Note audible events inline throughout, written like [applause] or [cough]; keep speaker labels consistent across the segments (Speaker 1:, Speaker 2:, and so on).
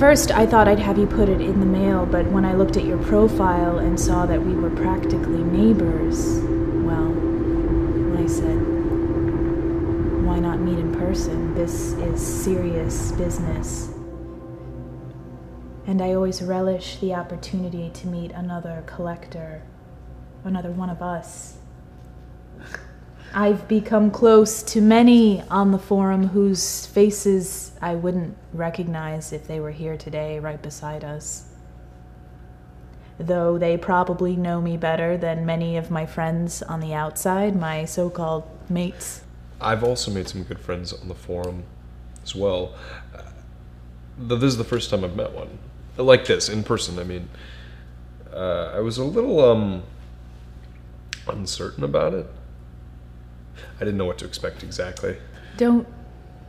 Speaker 1: First, I thought I'd have you put it in the mail, but when I looked at your profile and saw that we were practically neighbors, well, I said, why not meet in person? This is serious business. And I always relish the opportunity to meet another collector, another one of us. I've become close to many on the forum whose faces I wouldn't recognize if they were here today right beside us. Though they probably know me better than many of my friends on the outside, my so called mates.
Speaker 2: I've also made some good friends on the forum as well. Uh, this is the first time I've met one. Like this, in person, I mean. Uh, I was a little um, uncertain about it. I didn't know what to expect exactly.
Speaker 1: Don't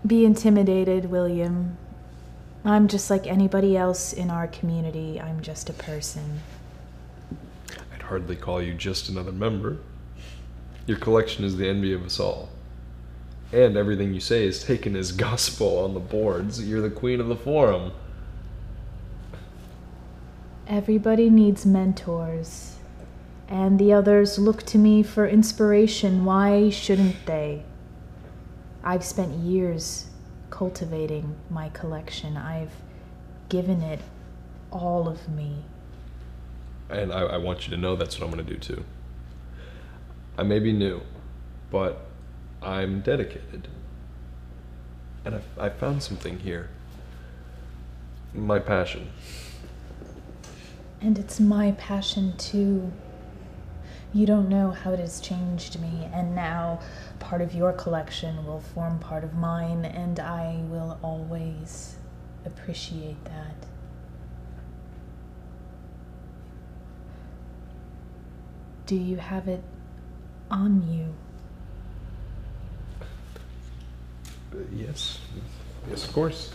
Speaker 1: be intimidated, William. I'm just like anybody else in our community. I'm just a person.
Speaker 2: I'd hardly call you just another member. Your collection is the envy of us all. And everything you say is taken as gospel on the boards. You're the queen of the forum.
Speaker 1: Everybody needs mentors and the others look to me for inspiration, why shouldn't they? I've spent years cultivating my collection. I've given it all of me.
Speaker 2: And I, I want you to know that's what I'm going to do too. I may be new, but I'm dedicated. And I, I found something here. My passion.
Speaker 1: And it's my passion too. You don't know how it has changed me, and now part of your collection will form part of mine, and I will always appreciate that. Do you have it on you?
Speaker 2: Uh, yes. Yes, of course.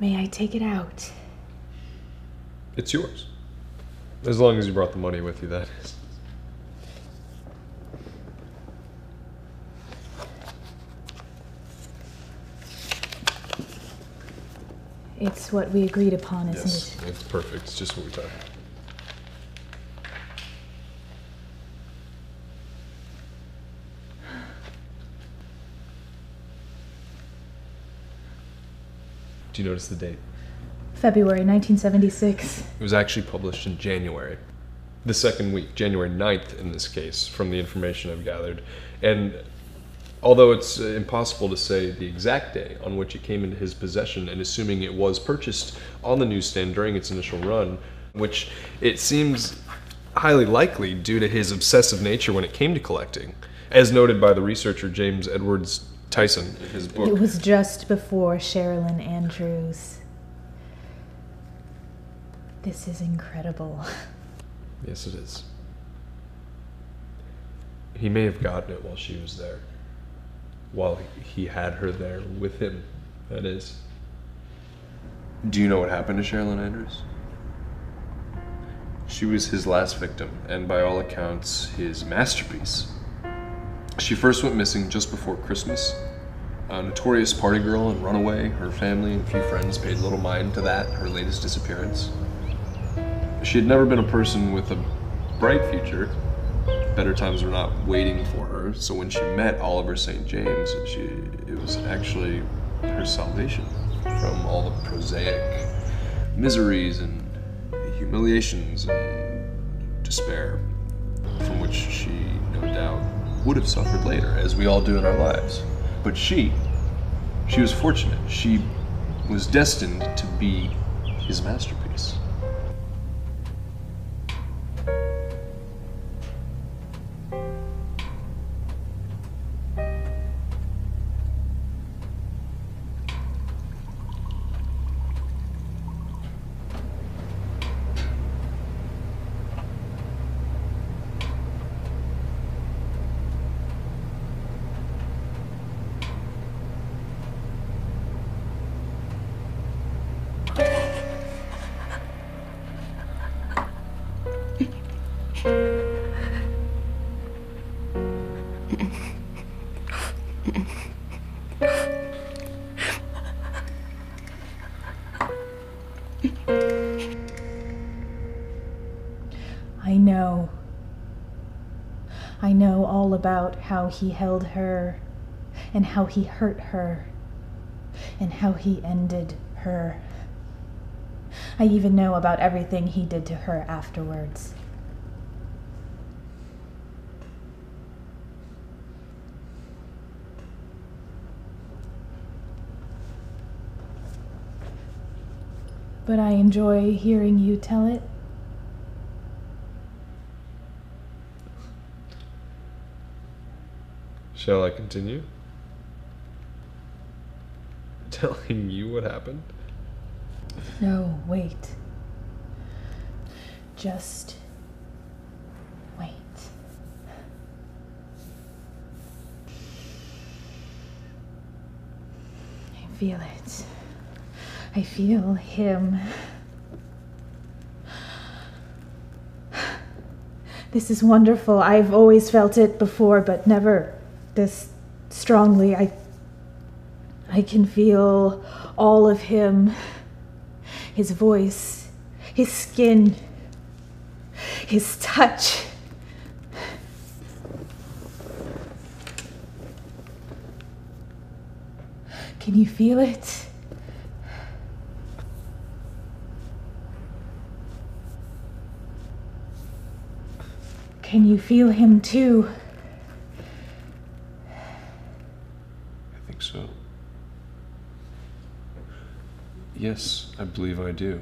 Speaker 1: May I take it out?
Speaker 2: It's yours. As long as you brought the money with you, that is.
Speaker 1: It's what we agreed upon, isn't
Speaker 2: yes,
Speaker 1: it?
Speaker 2: it's perfect. It's just what we talked. Do you notice the date?
Speaker 1: February 1976.
Speaker 2: It was actually published in January. The second week, January 9th in this case, from the information I've gathered. And although it's uh, impossible to say the exact day on which it came into his possession, and assuming it was purchased on the newsstand during its initial run, which it seems highly likely due to his obsessive nature when it came to collecting, as noted by the researcher James Edwards Tyson in his book.
Speaker 1: It was just before Sherilyn Andrews. This is incredible. [laughs]
Speaker 2: Yes, it is. He may have gotten it while she was there. While he had her there with him, that is. Do you know what happened to Sherilyn Andrews? She was his last victim, and by all accounts, his masterpiece. She first went missing just before Christmas. A notorious party girl and runaway, her family and few friends paid little mind to that, her latest disappearance. She had never been a person with a bright future. Better times were not waiting for her, so when she met Oliver St. James, she, it was actually her salvation from all the prosaic miseries and humiliations and despair from which she, no doubt, would have suffered later, as we all do in our lives. But she, she was fortunate. She was destined to be his masterpiece.
Speaker 1: I know. I know all about how he held her, and how he hurt her, and how he ended her. I even know about everything he did to her afterwards. But I enjoy hearing you tell it.
Speaker 2: Shall I continue? [laughs] Telling you what happened?
Speaker 1: No, wait. Just wait. I feel it. I feel him. This is wonderful. I've always felt it before, but never this strongly. I I can feel all of him. His voice, his skin, his touch. Can you feel it? Can you feel him too?
Speaker 2: I think so. Yes, I believe I do.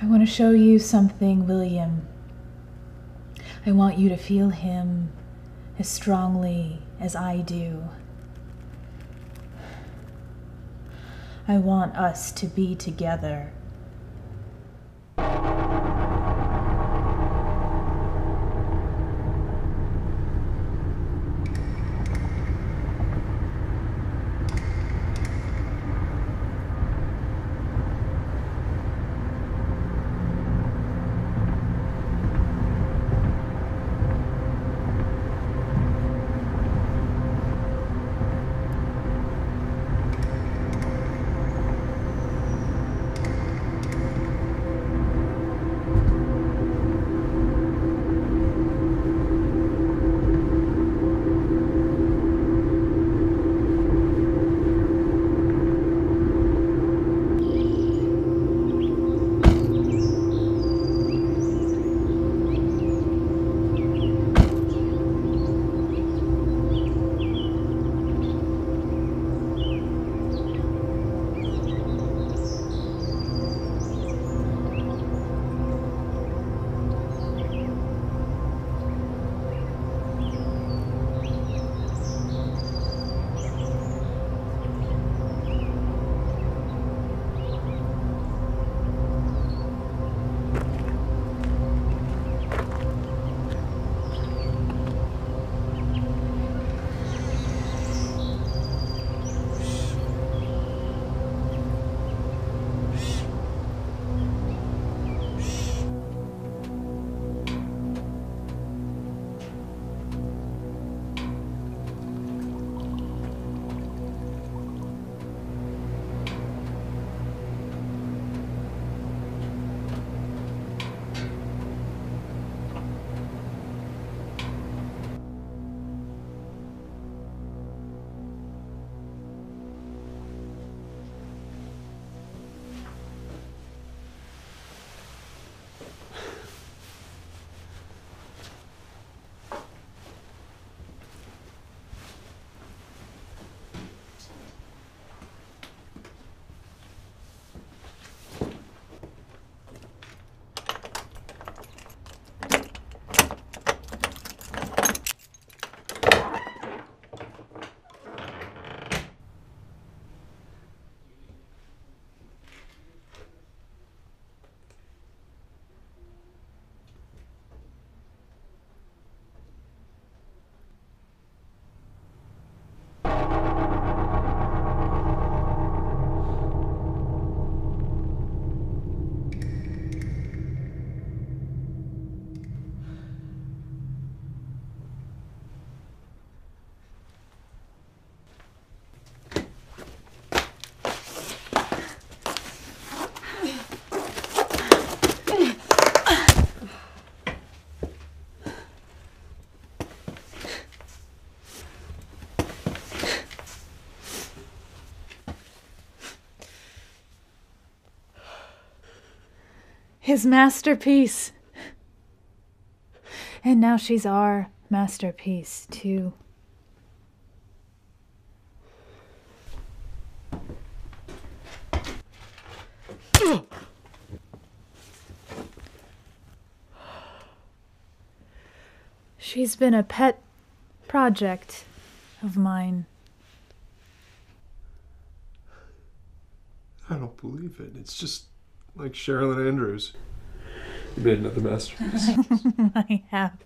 Speaker 1: I want to show you something, William. I want you to feel him as strongly as I do. I want us to be together. His masterpiece. And now she's our masterpiece, too. She's been a pet project of mine.
Speaker 2: I don't believe it. It's just like Sherilyn Andrews. You made another masterpiece. [laughs]
Speaker 1: I have.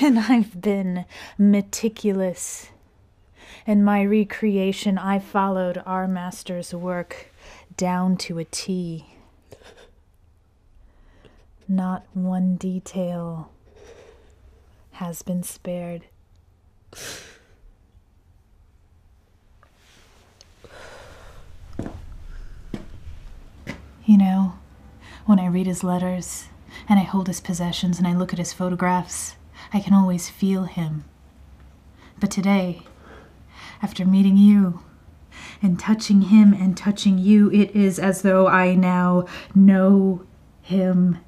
Speaker 1: And I've been meticulous. In my recreation, I followed our master's work down to a T. Not one detail has been spared. You know, when I read his letters and I hold his possessions and I look at his photographs, I can always feel him. But today, after meeting you and touching him and touching you, it is as though I now know him.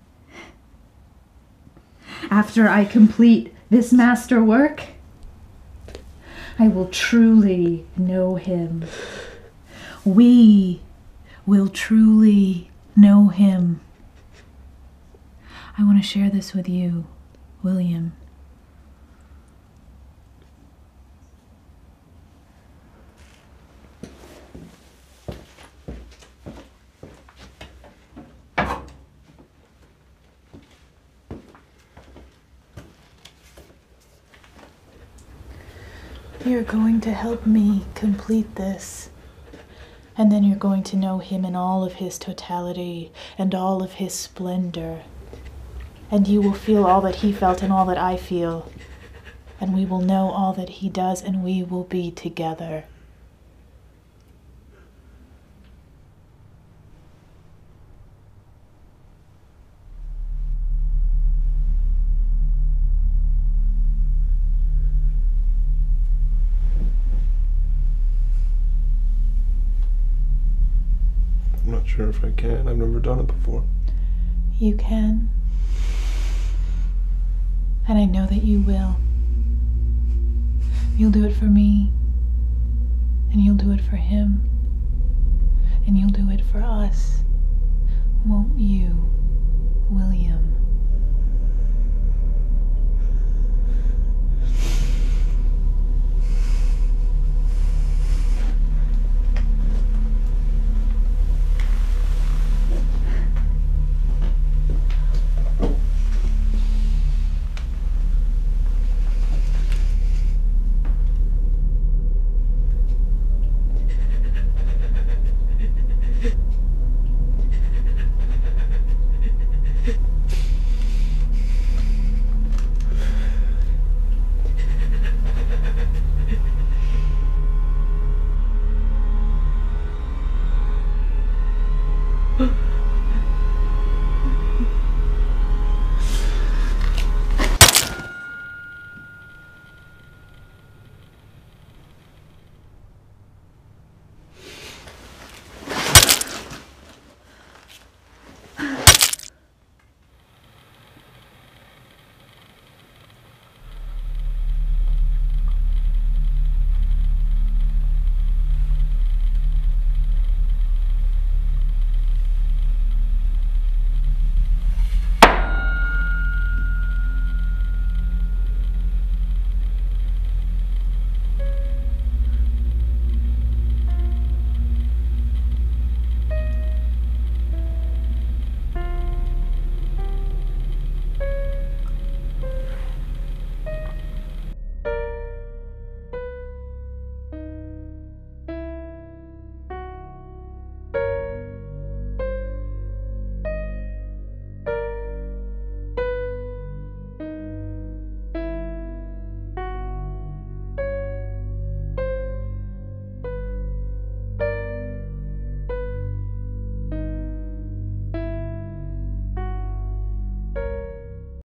Speaker 1: After I complete this master work, I will truly know him. We will truly know him. I want to share this with you, William. You're going to help me complete this. And then you're going to know him in all of his totality and all of his splendor. And you will feel all that he felt and all that I feel. And we will know all that he does, and we will be together.
Speaker 2: I'm not sure if I can. I've never done it before.
Speaker 1: You can. And I know that you will. You'll do it for me. And you'll do it for him. And you'll do it for us. Won't you?